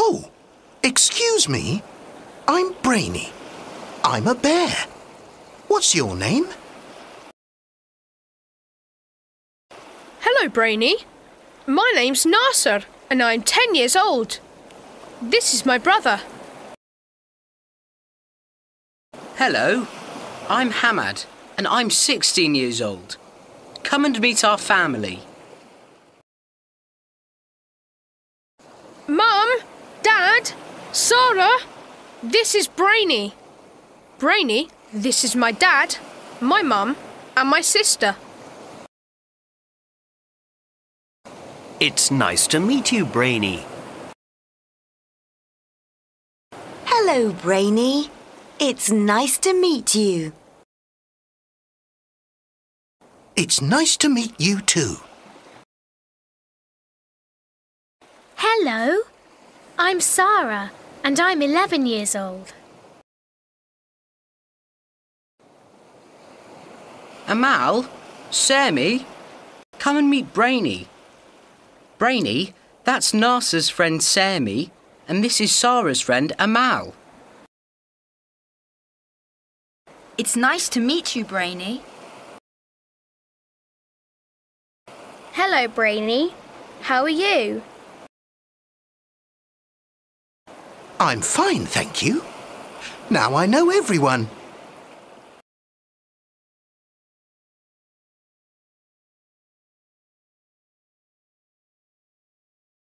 Oh, excuse me. I'm Brainy. I'm a bear. What's your name? Hello, Brainy. My name's Nasser, and I'm 10 years old. This is my brother. Hello, I'm Hamad, and I'm 16 years old. Come and meet our family. Mum, Dad, Sarah, this is Brainy. Brainy, this is my dad, my mum, and my sister. It's nice to meet you, Brainy. Hello, Brainy. It's nice to meet you. It's nice to meet you too. Hello, I'm Sarah and I'm 11 years old. Amal, Sammy, come and meet Brainy. Brainy, that's Nasser's friend Sammy, and this is Sarah's friend Amal. It's nice to meet you, Brainy. Hello, Brainy. How are you? I'm fine, thank you. Now I know everyone.